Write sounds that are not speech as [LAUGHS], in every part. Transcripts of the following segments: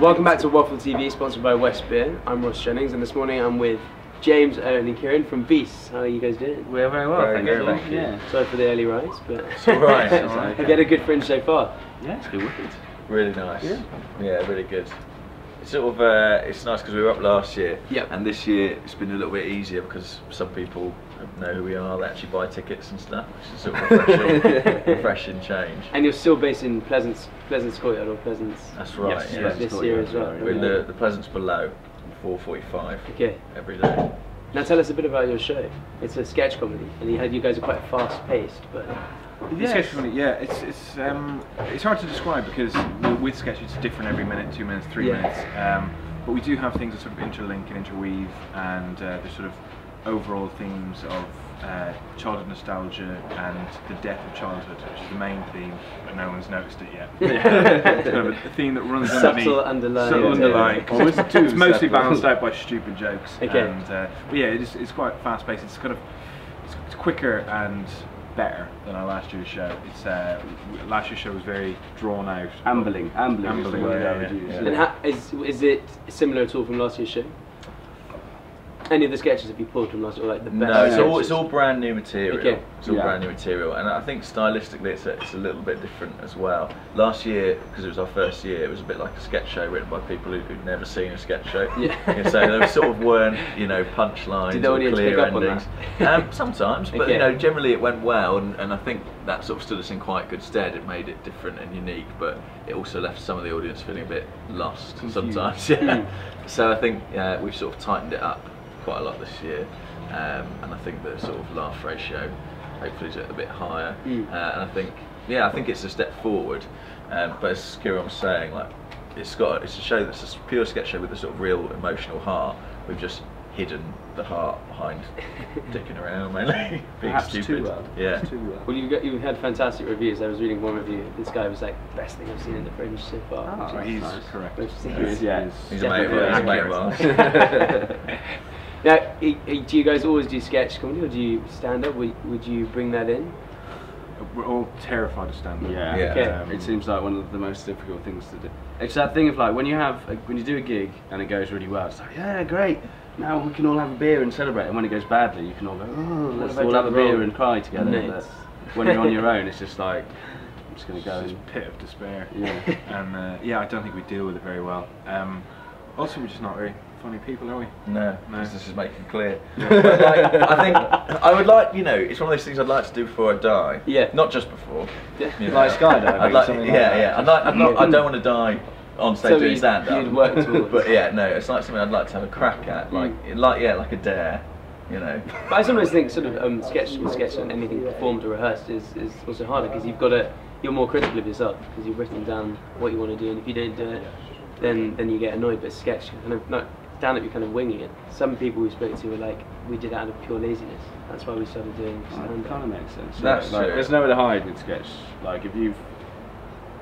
Welcome back to Waffle TV, sponsored by West Beer. I'm Ross Jennings, and this morning I'm with James, Owen, and Kieran from Beasts. How are you guys doing? We're very well, Very thank good, you. thank you. Yeah. Sorry for the early rise, but It's all right, [LAUGHS] it's all right. Have you had a good fringe so far? Yeah, it's good wicked. Really nice. Yeah. Yeah, really good. It's sort of uh, it's nice because we were up last year, Yep. and this year it's been a little bit easier because some people know who we are. They actually buy tickets and stuff, which is sort of refreshing, [LAUGHS] refreshing change. And you're still based in Pleasance, Pleasance Courtyard or Pleasance? That's right. Yes, yeah. This Courtyard, year as well. We're in the the Pleasance below, 4:45 Okay. every day. Now tell us a bit about your show. It's a sketch comedy, and you had you guys are quite fast paced, but The sketch comedy, yeah, it's it's um, it's hard to describe because with- with sketch it's different every minute, two minutes, three Yeah. minutes. Um, but we do have things that sort of interlink and interweave, and uh, there's sort of overall themes of uh, childhood nostalgia and the death of childhood, which is the main theme, but no one's noticed it yet. [LAUGHS] it's kind of a, a theme that runs Subtle underlying, Subtle yeah. underlying. Or was it's mostly subtle? balanced out by stupid jokes. Okay. And uh, but yeah, it's, it's quite fast paced. It's kind of it's, it's quicker and better than our last year's show. It's uh, last year's show was very drawn out. Ambling, ambling, is the word yeah, I would yeah, use. yeah. and how, is is it similar at all from last year's show? Any of the sketches have you pulled from last year, or like the best? No, it's all it's all brand new material. Okay. It's all Yeah. brand new material, and I think stylistically it's a, it's a little bit different as well. Last year, because it was our first year, it was a bit like a sketch show written by people who, who'd never seen a sketch show. [LAUGHS] Yeah. So there sort of weren't you know punchlines Did the or clear pick up on endings. that? [LAUGHS] um, sometimes, but Okay. you know generally it went well, and, and I think that sort of stood us in quite good stead. It made it different and unique, but it also left some of the audience feeling a bit lost Confused. sometimes. Yeah. [LAUGHS] Mm. So I think uh, we've sort of tightened it up quite a lot this year, um, and I think the sort of laugh ratio hopefully is a bit higher. Mm. Uh, and I think, yeah, I think it's a step forward. Um, but as Kieran was saying, like it's got it's a show that's a pure sketch show with a sort of real emotional heart. We've just hidden the heart behind [LAUGHS] dicking around mainly, [LAUGHS] being Perhaps stupid. too well. Yeah. Too well. Well, you got you had fantastic reviews. I was reading one review. This guy was like, "Best thing I've seen in the fringe so far." Which he's nice. correct. which is- is, yeah. He's a mate of He's a mate of ours. [LAUGHS] now, i- i- do you guys always do sketch comedy, or do you stand up? Would, would you bring that in? We're all terrified of stand up. Yeah. Yeah. Okay. Um, It seems like one of the most difficult things to do. It's that thing of like when you have a, when you do a gig and it goes really well, it's like yeah, great. Now we can all have a beer and celebrate. And when it goes badly, you can all go, oh, let's have all have a beer wrong? and cry together. Mates. But when you're on your [LAUGHS] own, it's just like I'm just gonna It's go. just And, pit of despair. Yeah. [LAUGHS] And uh, yeah, I don't think we deal with it very well. Um, also, we're just not very funny people, are we? No, No. this is making clear. [LAUGHS] like, I think I would like, you know, it's one of those things I'd like to do before I die. Yeah. Not just before. Yeah. you know. Like skydiving, I'd like, something yeah, like that. yeah. I'd like, I'd not, I don't want to die on stage So doing stand up. you'd work towards. [LAUGHS] but yeah, no, it's like something I'd like to have a crack at, like, like yeah, like a dare, you know. But I sometimes think sort of um, sketch with sketch and anything performed or rehearsed is, is also harder because you've got to you're more critical of yourself because you've written down what you want to do and if you don't do it then then you get annoyed. But sketch you kind of not stand up you're kind of winging it. Some people we spoke to were like we did it out of pure laziness. That's why we started doing oh, It stand kind of makes sense. That's like. There's nowhere to hide with sketch. Like if you've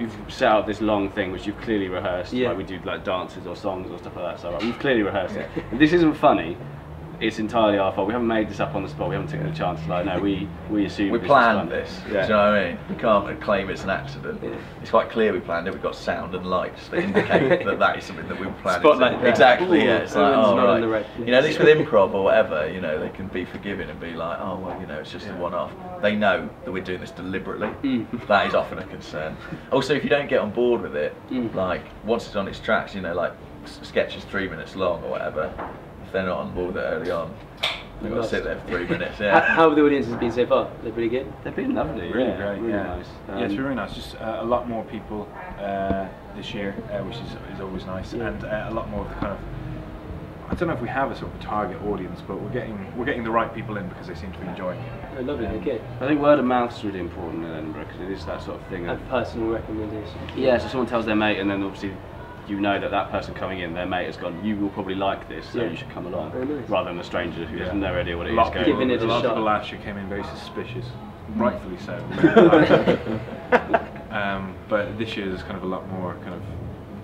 you've set out this long thing which you've clearly rehearsed, Yeah. like we do like dances or songs or stuff like that. So like, we've clearly rehearsed it. If this isn't funny, it's entirely our fault. We haven't made this up on the spot. We haven't taken a chance. Like no, we we assume We planned this. Yeah. Do you know what I mean? We can't claim it's an accident. Yeah. It's quite clear we planned it. We've got sound and lights that indicate [LAUGHS] that that is something that we planned. Spotlight. Exactly. Ooh, yeah. It's like, oh, right. right You know, at least with improv or whatever, you know, they can be forgiving and be like, oh well, you know, it's just a one-off. They know that we're doing this deliberately. Mm. That is often a concern. Also, if you don't get on board with it, Mm. like once it's on its tracks, you know, like sketch is three minutes long or whatever. If they're not on board with it early on, they've got to sit there for three minutes. How, Yeah. how have the audiences been so far? They're pretty good. They've been lovely. Really yeah, great, really yeah. nice. yeah, it's Um, really nice. Just uh, a lot more people uh, this year, uh, which is, is always nice, Yeah. and uh, a lot more of the kind of. I don't know if we have a sort of target audience, but we're getting we're getting the right people in because they seem to be enjoying it. Oh, lovely. Um, Okay. I think word of mouth is really important in Edinburgh because it is that sort of thing. Of, And personal recommendations. yeah, so someone tells their mate, and then obviously you know that that person coming in, their mate has gone, you will probably like this, so Yeah. you should come along, Very nice. rather than a stranger who has no idea what it a is lot of going. people, Giving it a lot of shot. people last year came in very suspicious, rightfully so. [LAUGHS] um, but this year there's kind of a lot more kind of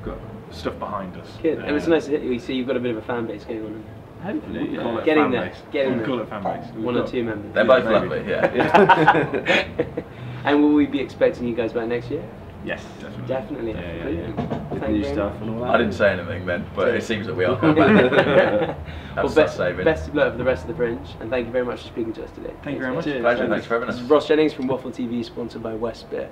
got stuff behind us. Good. and it's Uh, nice to hear you see you've got a bit of a fan base going on. Hopefully, we call yeah. it Getting fan there, base. getting we there. call it fan base. We've One or two members. They're both maybe. lovely. Yeah. [LAUGHS] and will we be expecting you guys back next year? Yes, definitely. Definitely. Yeah, yeah, yeah. With Thank new stuff and all that. I didn't say anything then, but it seems that we are [LAUGHS] [LAUGHS] coming back. well, best, saving. best of luck for the rest of the Fringe, and thank you very much for speaking to us today. Thank you very much. Cheers. Pleasure, thanks for having This us. is Ross Jennings from Waffle TV, sponsored by West Beer.